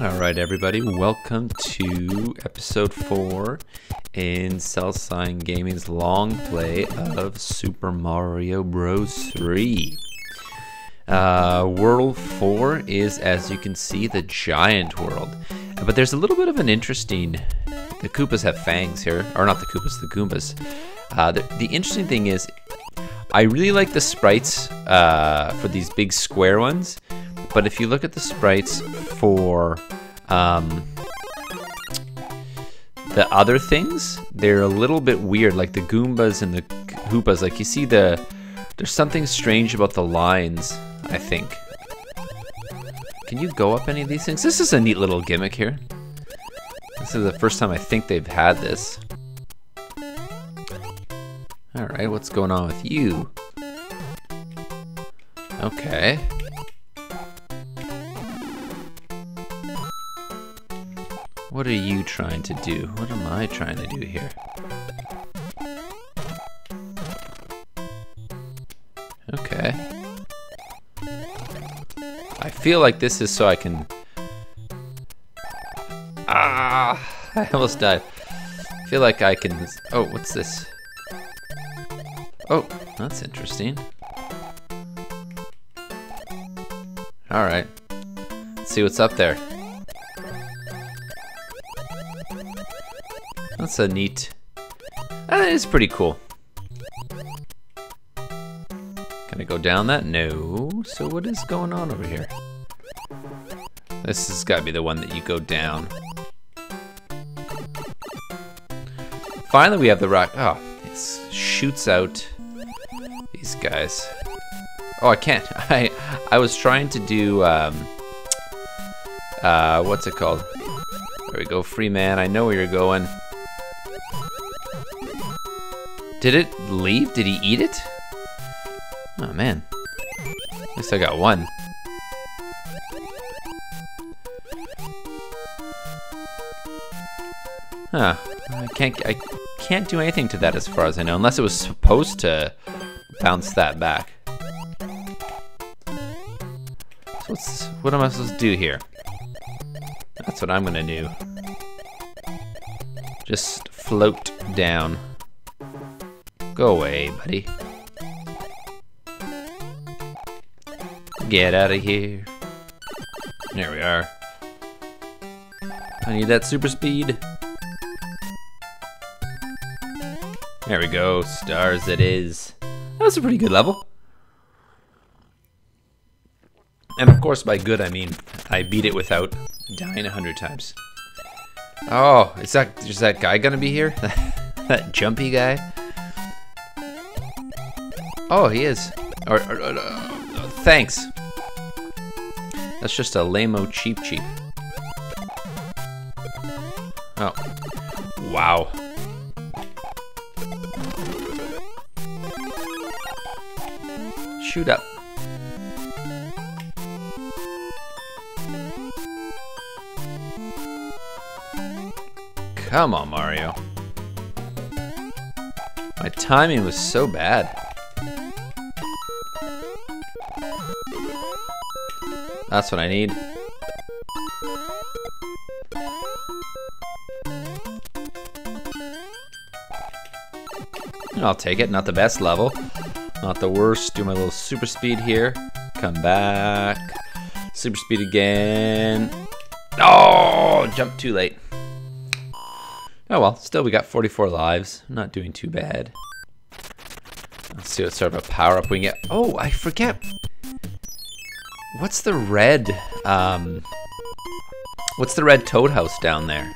All right, everybody, welcome to episode four in Selsine Gaming's long play of Super Mario Bros. 3. Uh, world four is, as you can see, the giant world. But there's a little bit of an interesting. The Koopas have fangs here, or not the Koopas, the Goombas. Uh, the, the interesting thing is, I really like the sprites uh, for these big square ones, but if you look at the sprites for um, the other things, they're a little bit weird. Like the Goombas and the Koopas, like you see the there's something strange about the lines. I think. Can you go up any of these things? This is a neat little gimmick here. This is the first time I think they've had this. Alright, what's going on with you? Okay. What are you trying to do? What am I trying to do here? Okay. I feel like this is so I can... Ah! I almost died. I feel like I can... Oh, what's this? Oh, that's interesting. Alright. Let's see what's up there. That's a neat... That is pretty cool. Can I go down that? No. So what is going on over here? This has got to be the one that you go down. Finally, we have the rock. Oh, it shoots out these guys. Oh, I can't. I I was trying to do um, uh, what's it called? There we go, free man. I know where you're going. Did it leave? Did he eat it? Oh man. At least I got one. Huh. I can't I can't do anything to that as far as I know, unless it was supposed to bounce that back. So what's what am I supposed to do here? That's what I'm gonna do. Just float down. Go away, buddy. Get out of here. There we are. I need that super speed. There we go, stars it is. That was a pretty good level. And of course by good I mean I beat it without dying a hundred times. Oh, is that is that guy gonna be here? that jumpy guy? Oh, he is. Or, or, or uh, thanks. That's just a lame-o Cheep Cheep. Oh. Wow. Shoot up. Come on, Mario. My timing was so bad. That's what I need. I'll take it, not the best level. Not the worst. Do my little super speed here. Come back. Super speed again. Oh, jump too late. Oh well, still we got 44 lives. Not doing too bad. Let's see what sort of a power up we can get. Oh, I forget. What's the red, um, what's the red toad house down there?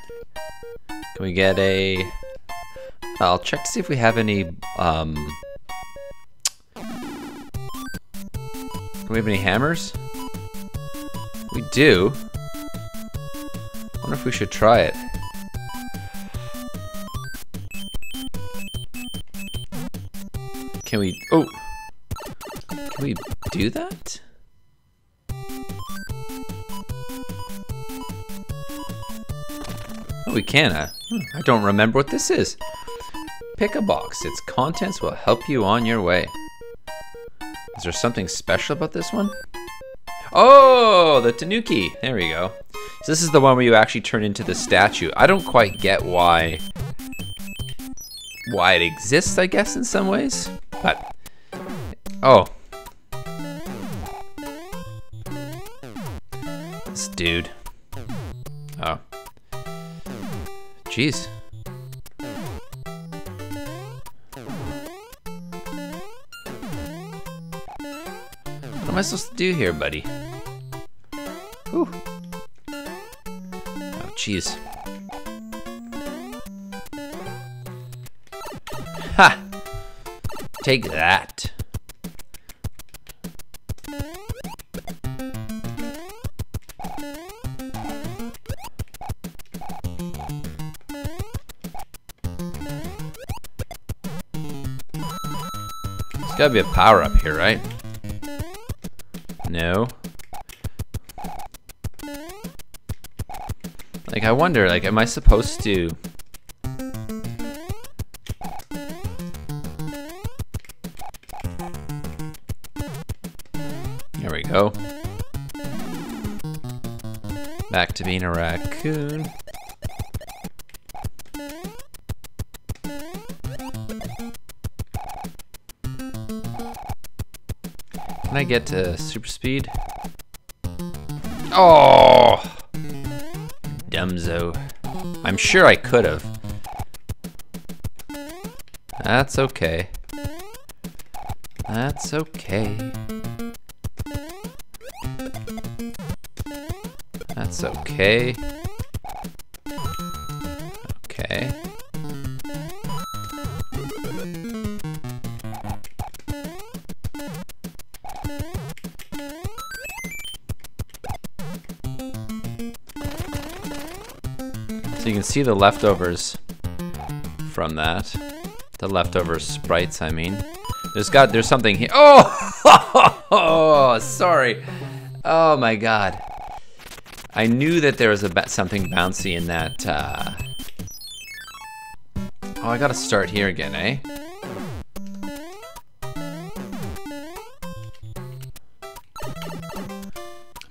Can we get a, I'll check to see if we have any, um, do we have any hammers? We do. wonder if we should try it. Can we, oh, can we do that? Oh, we can, uh, I don't remember what this is. Pick a box, its contents will help you on your way. Is there something special about this one? Oh, the Tanuki, there we go. So this is the one where you actually turn into the statue. I don't quite get why why it exists, I guess, in some ways. But oh, this dude. Jeez. What am I supposed to do here, buddy? Whew. Oh, jeez. Ha! Take that. Gotta be a power up here, right? No. Like, I wonder, like, am I supposed to... There we go. Back to being a raccoon. I get to super speed? Oh! Dumzo. I'm sure I could have. That's okay. That's okay. That's okay. Okay. See the leftovers from that. The leftover sprites, I mean. There's got, there's something here. Oh! oh, sorry. Oh my god. I knew that there was a something bouncy in that. Uh... Oh, I gotta start here again, eh?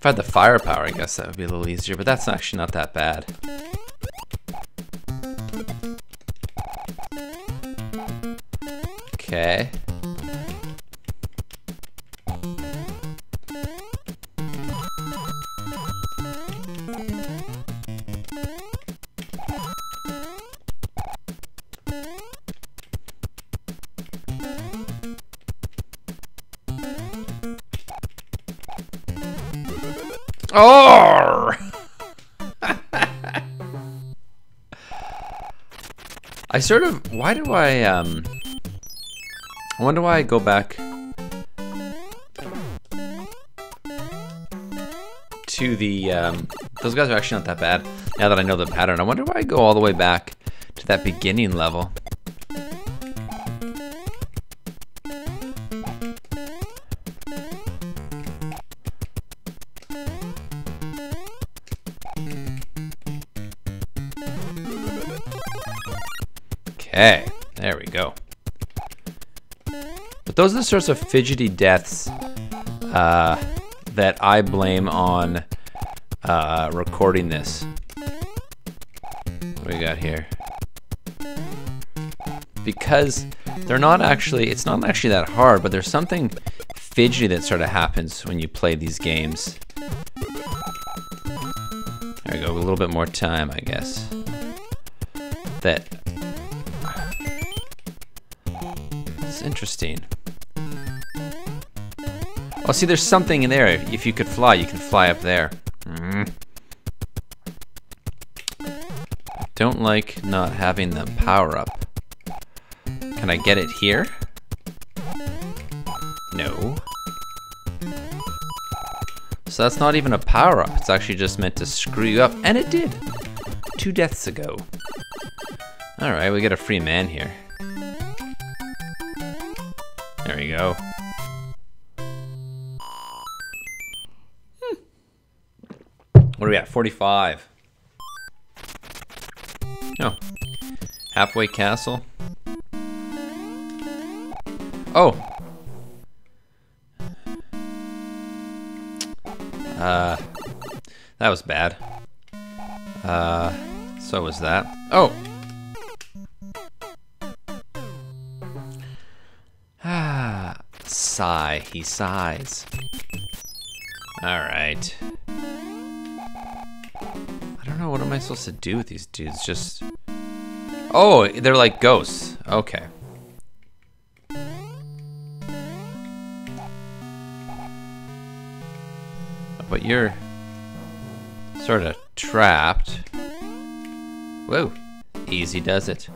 If I had the firepower, I guess that would be a little easier, but that's actually not that bad. Oh! I sort of. Why do I um? I wonder why I go back to the. Um, those guys are actually not that bad. Now that I know the pattern, I wonder why I go all the way back to that beginning level. Those are the sorts of fidgety deaths uh, that I blame on uh, recording this. What do we got here? Because they're not actually, it's not actually that hard, but there's something fidgety that sort of happens when you play these games. There we go, a little bit more time, I guess. That interesting. Oh, see, there's something in there. If you could fly, you can fly up there. Mm. Don't like not having the power up. Can I get it here? No. So that's not even a power up. It's actually just meant to screw you up. And it did. Two deaths ago. Alright, we get a free man here. There we go. 45. Oh. Halfway castle. Oh. Uh, that was bad. Uh, so was that. Oh! Ah, sigh. He sighs. Alright. Know, what am I supposed to do with these dudes? Just... Oh, they're like ghosts. Okay. But you're sort of trapped. Whoa, easy does it.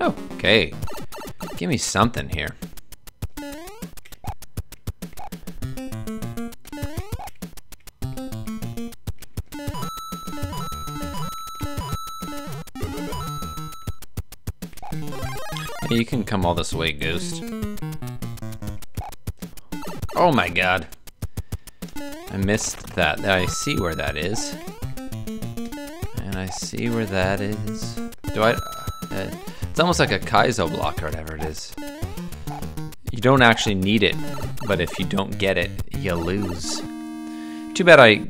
Oh, okay. Give me something here. Come all this way, Ghost. Oh my god. I missed that. I see where that is. And I see where that is. Do I... Uh, it's almost like a Kaizo block or whatever it is. You don't actually need it, but if you don't get it, you lose. Too bad I...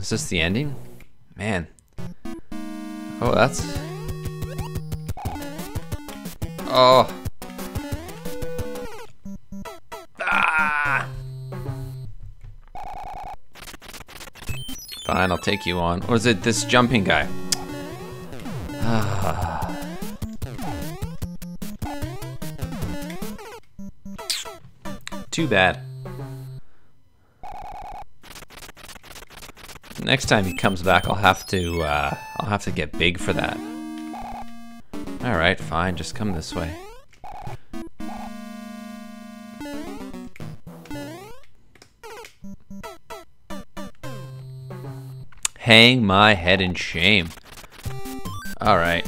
Is this the ending? Man. Oh, that's... Oh. Fine, I'll take you on. Or is it this jumping guy? Too bad. Next time he comes back, I'll have to, uh, I'll have to get big for that. Alright, fine, just come this way. Hang my head in shame. Alright.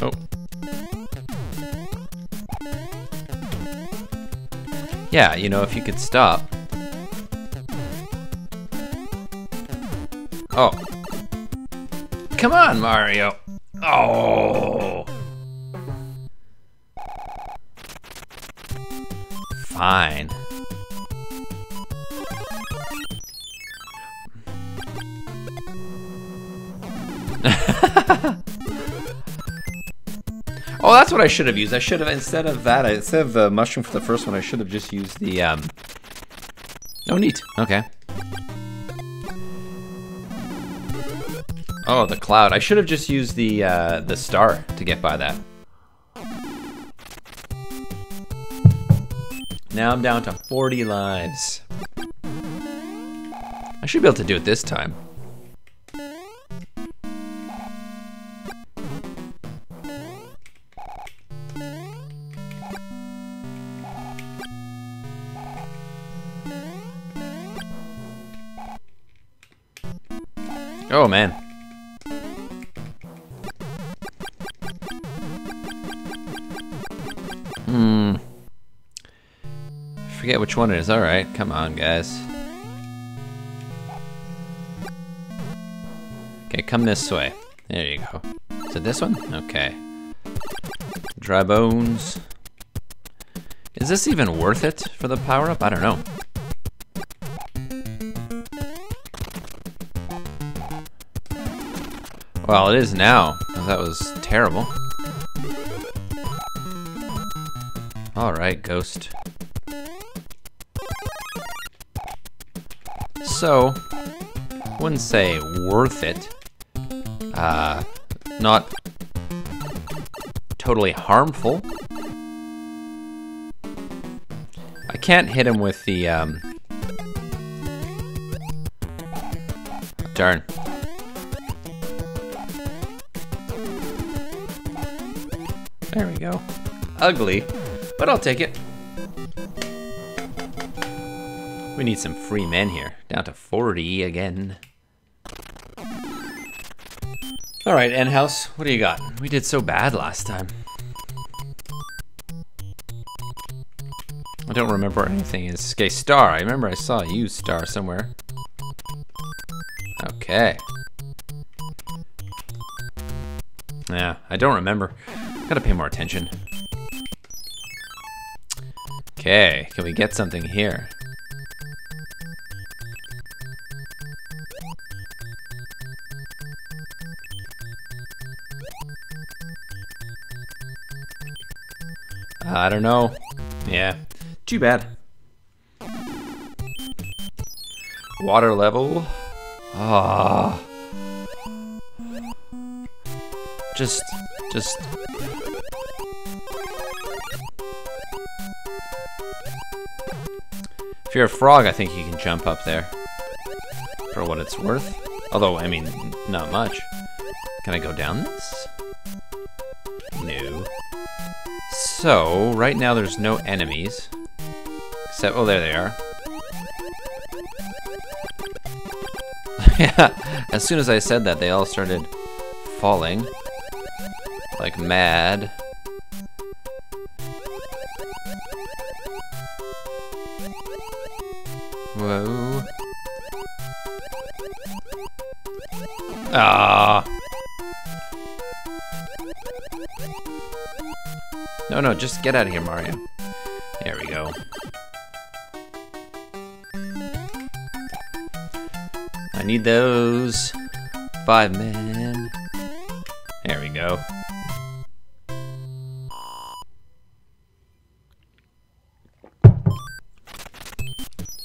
Oh. Yeah, you know, if you could stop. Oh. Come on, Mario. Oh. Fine. oh, that's what I should have used. I should have, instead of that, I, instead of the mushroom for the first one, I should have just used the, um... Oh, neat. Okay. Oh, the cloud. I should have just used the uh, the star to get by that. Now I'm down to 40 lives. I should be able to do it this time. Oh man. Forget which one it is. Alright, come on, guys. Okay, come this way. There you go. Is it this one? Okay. Dry bones. Is this even worth it for the power-up? I don't know. Well, it is now, that was terrible. Alright, Ghost. So, wouldn't say worth it. Uh, not totally harmful. I can't hit him with the, um... Darn. There we go. Ugly. But I'll take it. We need some free men here. Down to 40 again. Alright, N House, what do you got? We did so bad last time. I don't remember anything is okay, Star. I remember I saw you, Star, somewhere. Okay. Yeah, I don't remember. Gotta pay more attention. Okay, can we get something here? I don't know. Yeah, too bad. Water level. Ah. Just, just. If you're a frog, I think you can jump up there. For what it's worth. Although, I mean, not much. Can I go down this? So, right now there's no enemies. Except, oh, there they are. yeah, as soon as I said that, they all started falling. Like mad. Whoa. Ah. No, no, just get out of here, Mario. There we go. I need those. Five men. There we go.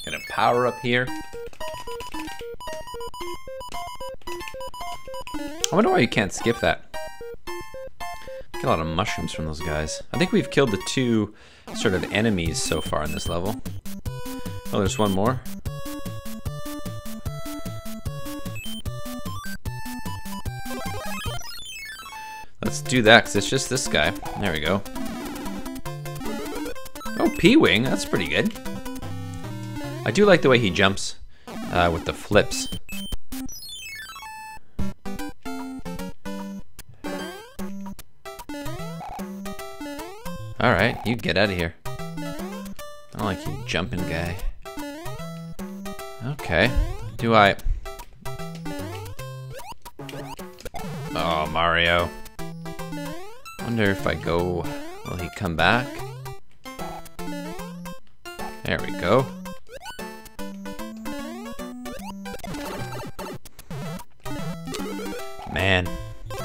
Get a power up here. I wonder why you can't skip that. A lot of mushrooms from those guys. I think we've killed the two sort of enemies so far in this level. Oh, there's one more. Let's do that, because it's just this guy. There we go. Oh, P-Wing, that's pretty good. I do like the way he jumps uh, with the flips. Alright, you get out of here. I don't like you jumping guy. Okay. Do I... Oh, Mario. Wonder if I go... Will he come back? There we go. Man.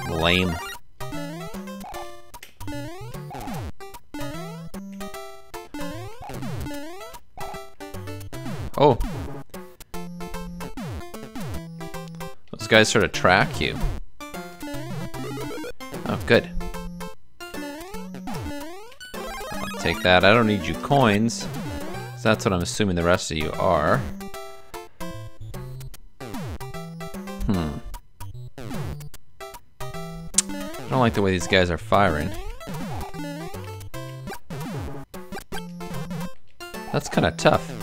Lame. Guys sort of track you. Oh, good. I'll take that. I don't need you coins. So that's what I'm assuming the rest of you are. Hmm. I don't like the way these guys are firing. That's kind of tough.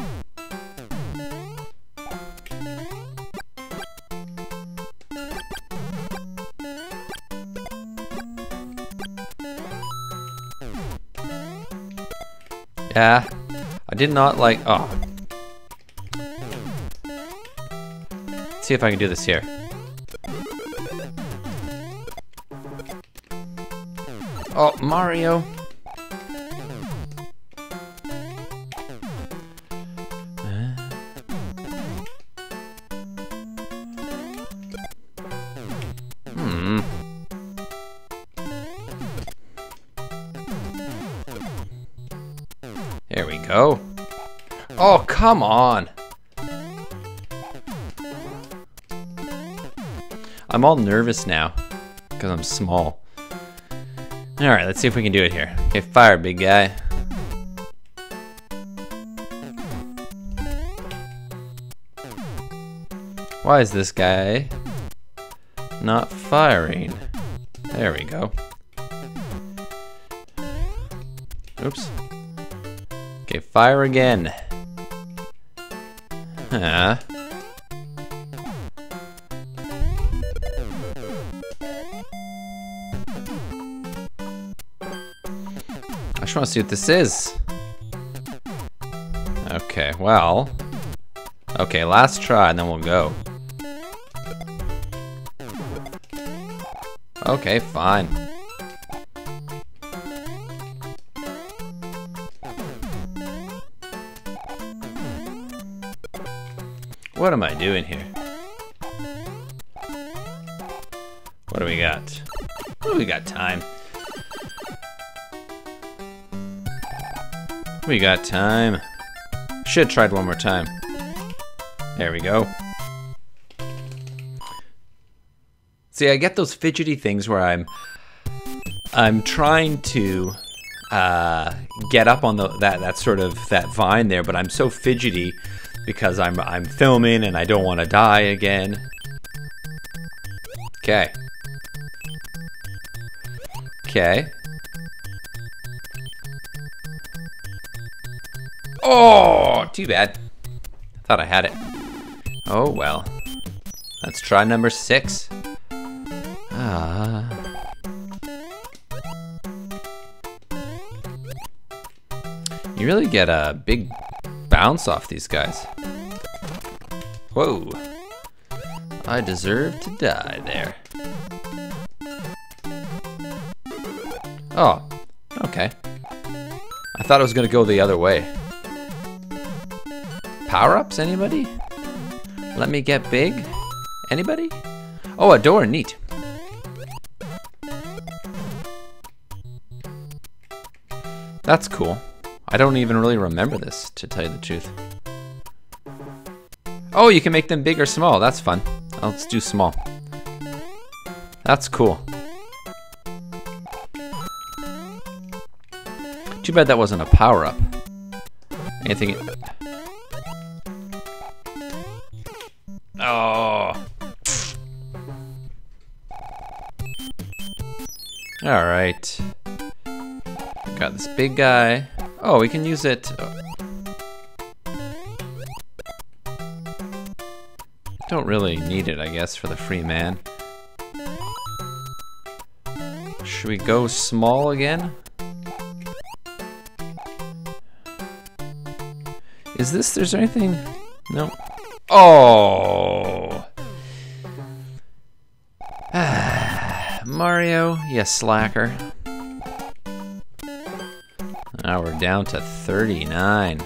Yeah, I did not like, oh. Let's see if I can do this here. Oh, Mario. Come on. I'm all nervous now because I'm small. All right, let's see if we can do it here. Okay, fire, big guy. Why is this guy not firing? There we go. Oops. Okay, fire again. Huh. I just want to see what this is. Okay, well. Okay, last try and then we'll go. Okay, fine. What am I doing here? What do we got? We got time. We got time. Should tried one more time. There we go. See, I get those fidgety things where I'm I'm trying to uh, get up on the that that sort of that vine there, but I'm so fidgety because I'm I'm filming and I don't want to die again. Okay. Okay. Oh, too bad. Thought I had it. Oh well. Let's try number six. Ah. You really get a big bounce off these guys. Whoa. I deserve to die there. Oh, okay. I thought it was gonna go the other way. Power-ups, anybody? Let me get big? Anybody? Oh, a door, neat. That's cool. I don't even really remember this, to tell you the truth. Oh, you can make them big or small. That's fun. Let's do small. That's cool. Too bad that wasn't a power-up. Anything... Oh. Alright. Got this big guy. Oh, we can use it. Don't really need it, I guess, for the free man. Should we go small again? Is this, there's anything? No. Oh! Mario, you slacker. Now we're down to 39.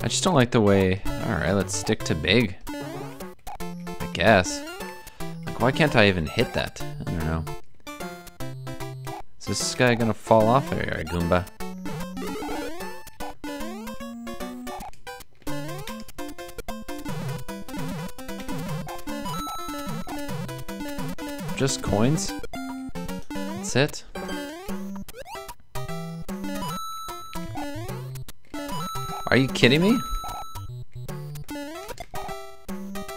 I just don't like the way... Alright, let's stick to big. I guess. Like, why can't I even hit that? I don't know. Is this guy gonna fall off here, Goomba? Just coins? That's it? Are you kidding me?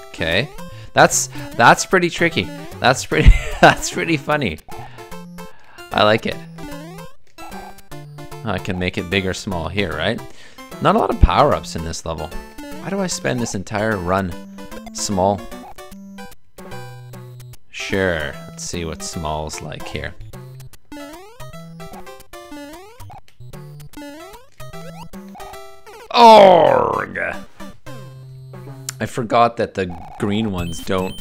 Okay. That's that's pretty tricky. That's pretty that's pretty funny. I like it. I can make it big or small here, right? Not a lot of power-ups in this level. Why do I spend this entire run small? Sure, let's see what small's like here. Org! I forgot that the green ones don't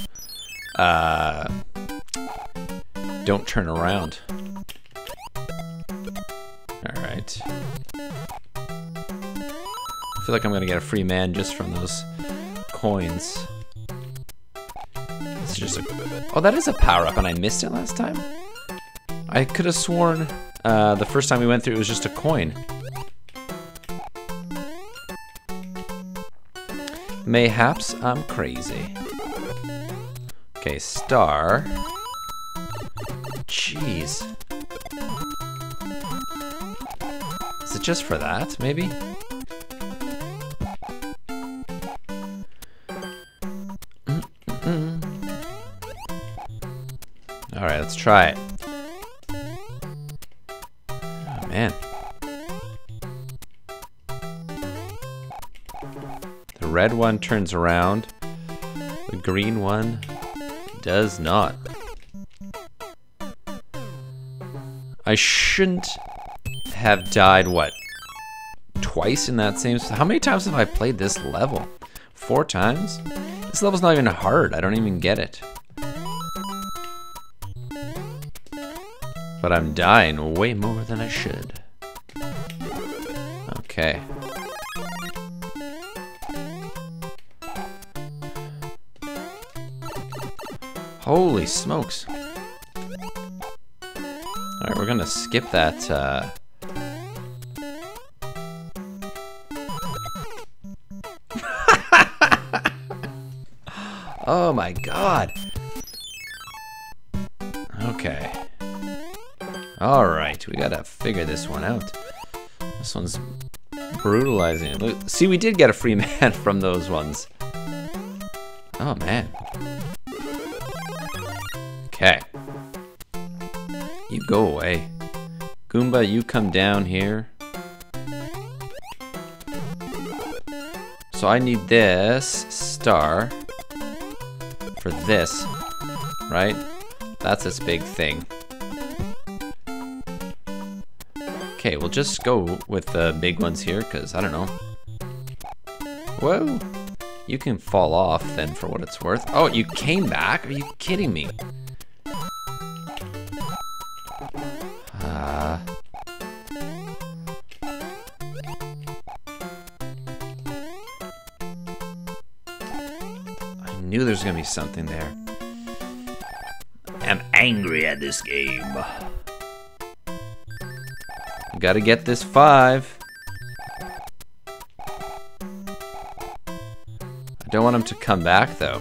uh, don't turn around. All right. I feel like I'm gonna get a free man just from those coins. It's just oh, that is a power up, and I missed it last time. I could have sworn uh, the first time we went through it was just a coin. Mayhaps I'm crazy. Okay, star. Jeez. Is it just for that, maybe? Try it. Oh, man. The red one turns around. The green one does not. I shouldn't have died, what, twice in that same... How many times have I played this level? Four times? This level's not even hard. I don't even get it. But I'm dying way more than I should. Okay. Holy smokes. Alright, we're gonna skip that, uh... oh my god. Alright, we gotta figure this one out. This one's brutalizing. Look, see, we did get a free man from those ones. Oh, man. Okay. You go away. Goomba, you come down here. So I need this star for this, right? That's this big thing. Okay, we'll just go with the big ones here, because I don't know. Whoa! You can fall off then for what it's worth. Oh, you came back? Are you kidding me? Uh... I knew there's gonna be something there. I'm angry at this game. Gotta get this five. I don't want him to come back, though.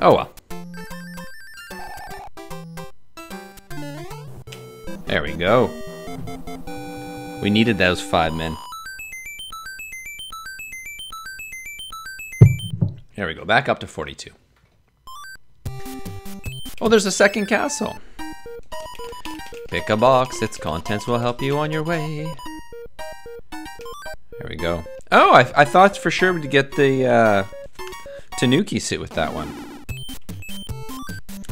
Oh well. There we go. We needed those five men. There we go, back up to 42. Oh, there's a second castle. Pick a box, its contents will help you on your way. There we go. Oh, I, I thought for sure we'd get the uh, Tanuki suit with that one.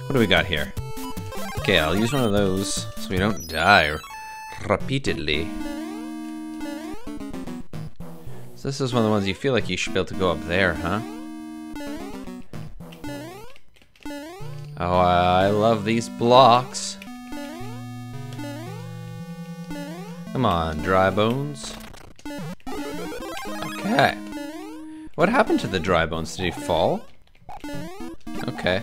What do we got here? Okay, I'll use one of those so we don't die repeatedly. So this is one of the ones you feel like you should be able to go up there, huh? Oh, I love these blocks. Come on, dry bones. Okay. What happened to the dry bones? Did he fall? Okay.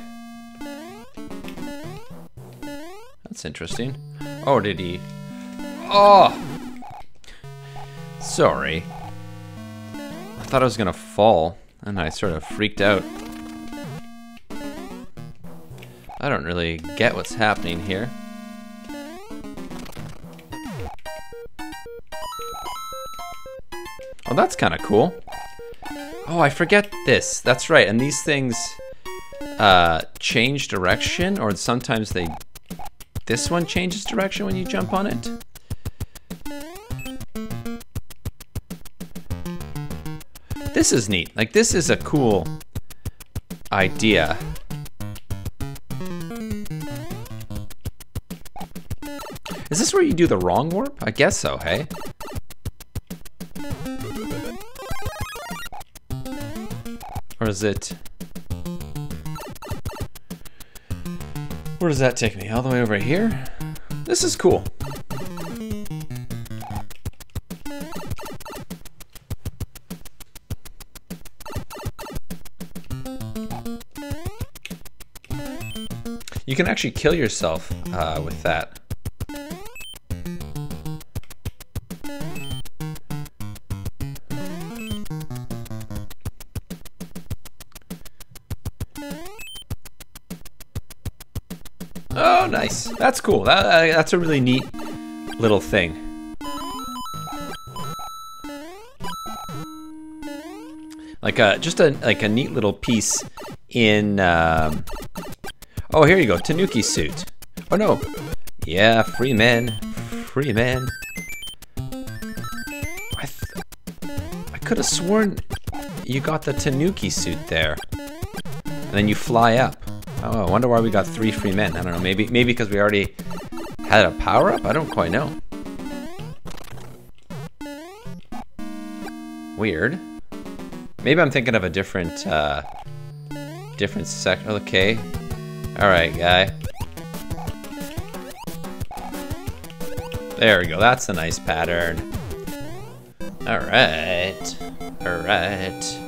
That's interesting. Oh, did he? Oh! Sorry. I thought I was gonna fall, and I sort of freaked out. I don't really get what's happening here. That's kind of cool. Oh, I forget this. That's right, and these things uh, change direction, or sometimes they... This one changes direction when you jump on it. This is neat. Like, this is a cool idea. Is this where you do the wrong warp? I guess so, hey? Or is it... Where does that take me? All the way over here? This is cool. You can actually kill yourself uh, with that. That's cool. That, uh, that's a really neat little thing. Like a just a like a neat little piece in. Um... Oh, here you go, Tanuki suit. Oh no, yeah, free men, free men. I I could have sworn you got the Tanuki suit there, and then you fly up. Oh, I wonder why we got three free men. I don't know. Maybe maybe because we already had a power up. I don't quite know. Weird. Maybe I'm thinking of a different uh, different sec. Okay. All right, guy. There we go. That's a nice pattern. Alright. Alright.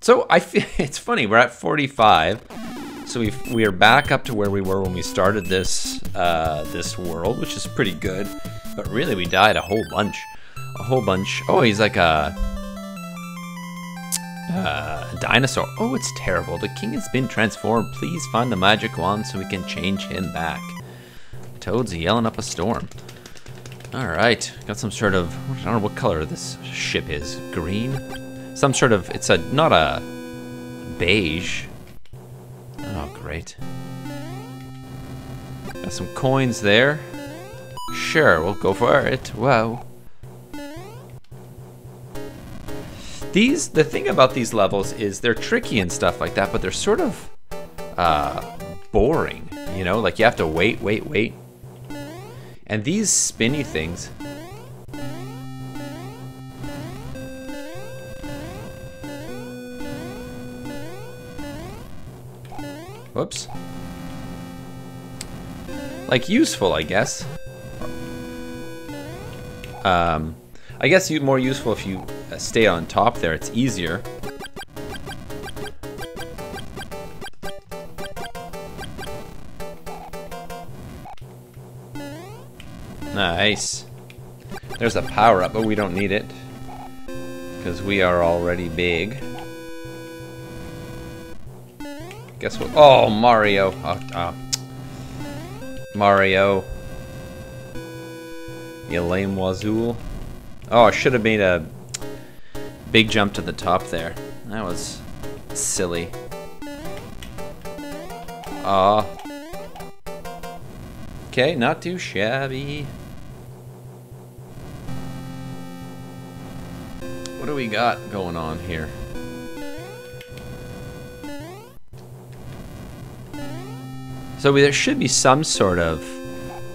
So I feel it's funny, we're at 45. So we we are back up to where we were when we started this uh, this world, which is pretty good. But really, we died a whole bunch, a whole bunch. Oh, he's like a, uh, a dinosaur. Oh, it's terrible. The king has been transformed. Please find the magic wand so we can change him back. Toad's yelling up a storm. All right, got some sort of I don't know what color this ship is. Green, some sort of. It's a not a beige. Oh, great. Got some coins there. Sure, we'll go for it. Wow. These, the thing about these levels is they're tricky and stuff like that, but they're sort of uh, boring. You know, like you have to wait, wait, wait. And these spinny things. Whoops. Like useful, I guess. Um, I guess you more useful if you uh, stay on top there. It's easier. Nice. There's a power up, but we don't need it. Because we are already big. Guess what? Oh, Mario. Oh, oh. Mario. You lame Wazool. Oh, I should have made a big jump to the top there. That was silly. Ah. Okay, not too shabby. What do we got going on here? So there should be some sort of,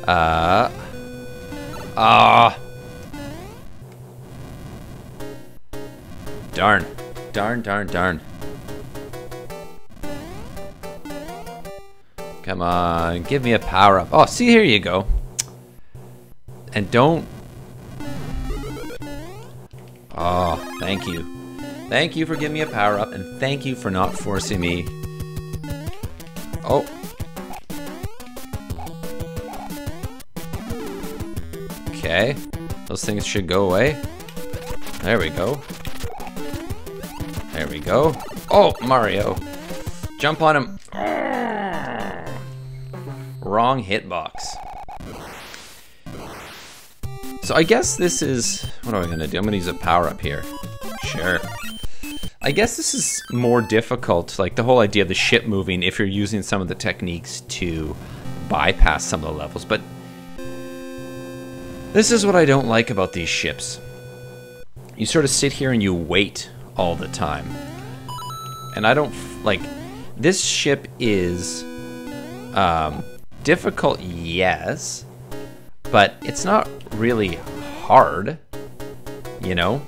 uh, ah, darn, darn, darn, darn. Come on, give me a power up. Oh, see, here you go. And don't. Oh, thank you. Thank you for giving me a power up, and thank you for not forcing me. Okay. Those things should go away. There we go. There we go. Oh, Mario. Jump on him. Wrong hitbox. So I guess this is... What am I going to do? I'm to use a power up here. Sure. I guess this is more difficult, like the whole idea of the ship moving if you're using some of the techniques to bypass some of the levels, but this is what I don't like about these ships. You sort of sit here and you wait all the time. And I don't, like, this ship is um, difficult, yes, but it's not really hard, you know?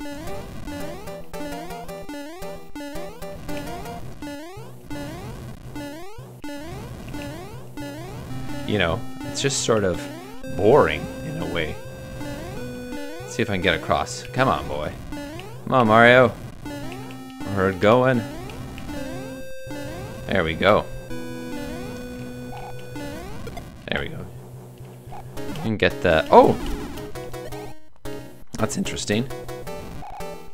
You know, it's just sort of boring in a way. See if I can get across. Come on, boy. Come on, Mario. We're going. There we go. There we go. And get the... Oh! That's interesting.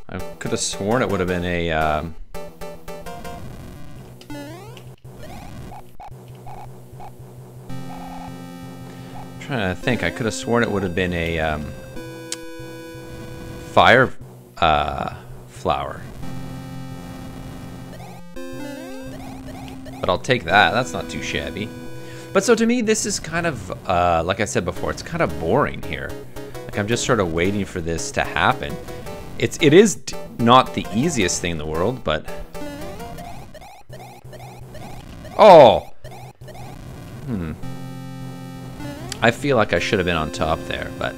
I could have sworn it would have been a... Um, trying to think. I could have sworn it would have been a... Um, fire uh, flower. But I'll take that. That's not too shabby. But so to me, this is kind of, uh, like I said before, it's kind of boring here. Like I'm just sort of waiting for this to happen. It's it is not the easiest thing in the world, but oh, hmm. I feel like I should have been on top there, but.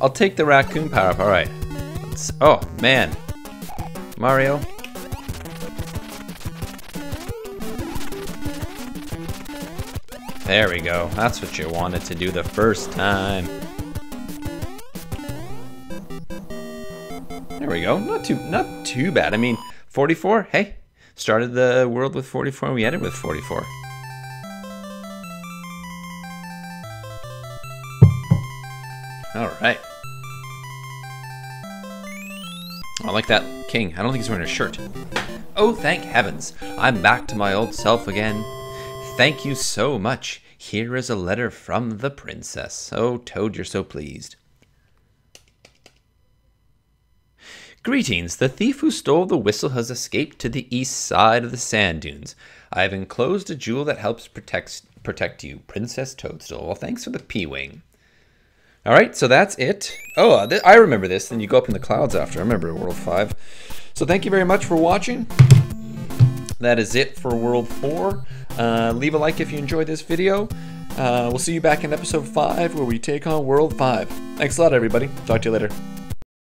I'll take the raccoon power-up, alright. Oh, man. Mario. There we go. That's what you wanted to do the first time. There we go. Not too not too bad. I mean, 44, hey. Started the world with 44 and we ended with 44. All right. I like that king. I don't think he's wearing a shirt. Oh, thank heavens. I'm back to my old self again. Thank you so much. Here is a letter from the princess. Oh, Toad, you're so pleased. Greetings. The thief who stole the whistle has escaped to the east side of the sand dunes. I have enclosed a jewel that helps protect protect you, Princess Toadstool. Well, thanks for the P-wing. All right, so that's it. Oh, th I remember this. Then you go up in the clouds after. I remember World 5. So thank you very much for watching. That is it for World 4. Uh, leave a like if you enjoyed this video. Uh, we'll see you back in episode 5 where we take on World 5. Thanks a lot, everybody. Talk to you later.